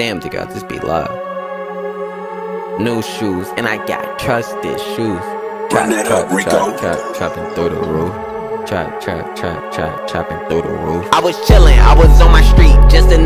Damn, nigga, this be love. New shoes, and I got trusted shoes. Run that up, Rico. trap, trap, trapping through the roof. Trap, trap, trap, trap, trapping through the roof. I was chillin', I was on my street, just another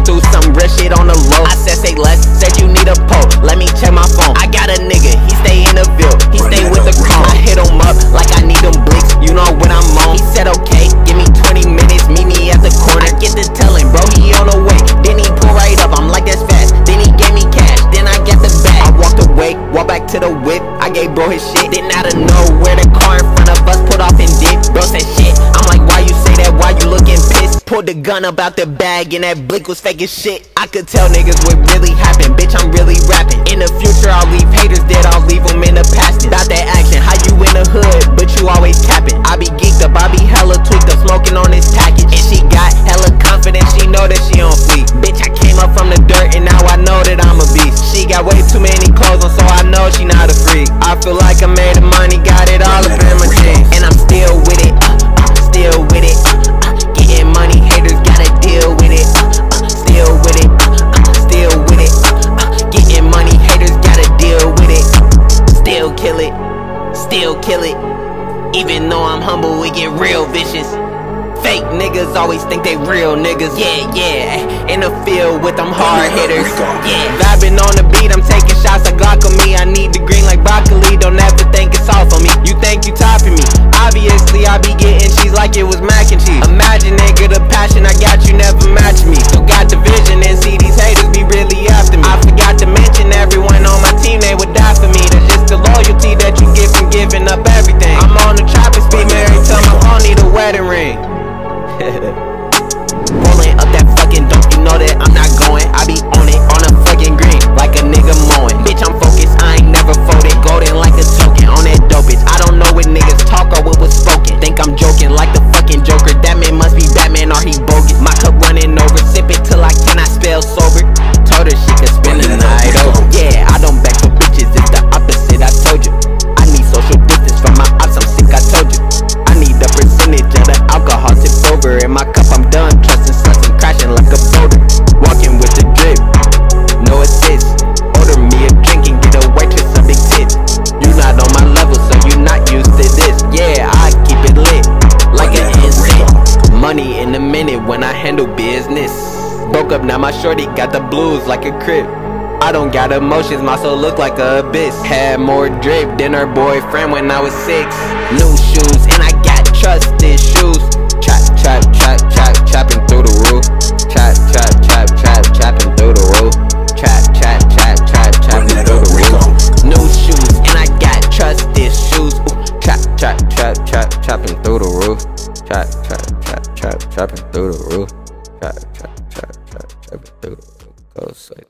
going through some real shit on the low. I said, say less, said you need a pole. Let me check my phone. I got a nigga, he stay in the ville, he stay with the chrome. I hit him up like I need them blicks, you know when I'm on. He said, okay, give me 20 minutes, meet me at the corner. I get to tellin', bro, he on the way. Then he pull right up, I'm like, that's fast. Then he gave me cash, then I get the bag. I walked away, walk back to the whip. I gave bro his shit. Then out of nowhere, the car in front of Pulled the gun up out the bag, and that blick was fake as shit. I could tell niggas what really happened. Bitch, I'm really rapping. In the future, I'll leave haters dead, I'll leave them in the past. About that action, how you in the hood, but you always capping. I be geeked up, I be hella tweaked up, smoking on this package. And she got hella confidence, she know that she on fleek. Bitch, I came up from the dirt, and now I know that I'm a beast. She got way too many clothes on, so I know she not a freak. I feel like a made Still kill it, still kill it. Even though I'm humble, we get real vicious. Fake niggas always think they real niggas. Yeah, yeah. In the field with them hard hitters. Yeah. Vibing on the beat, I'm taking shots like Glock on me. I need the green like broccoli. Don't ever think it's off on me. You think you topping me? Obviously, I be getting cheese like it was mac and cheese. Imagine nigga the passion I got, you never match me. So got the business. Broke up, now my shorty got the blues like a Crip. I don't got emotions, my soul look like a abyss. Had more drip than her boyfriend when I was six. New shoes, and I got trusted shoes. Trap, trap, trap, trap, trapping through the roof. Trap, trap, trap, trap, trapping through the roof. Trap, trap, trap, trap, trapping through the roof. New shoes, and I got trusted shoes. Trap, trap, trap, trap, trapping through the roof. Trap, trap, trap, trap, trapping through the roof try, try, try, try, try, try, try, try,